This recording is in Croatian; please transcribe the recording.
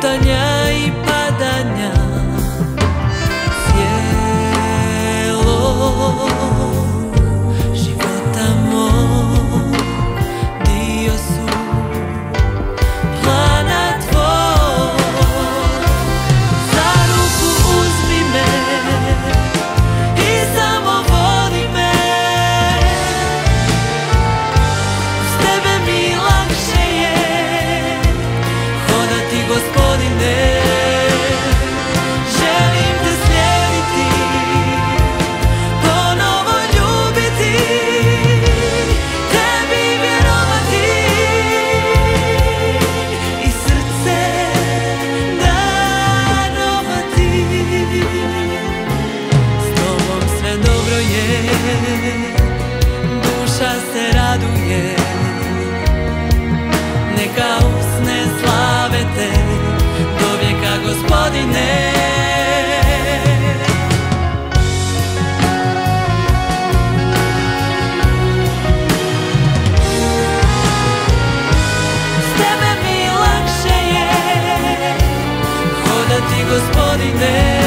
montañas. se raduje. Neka usne slave te Do vijeka gospodine. Mi lakše je gospodine.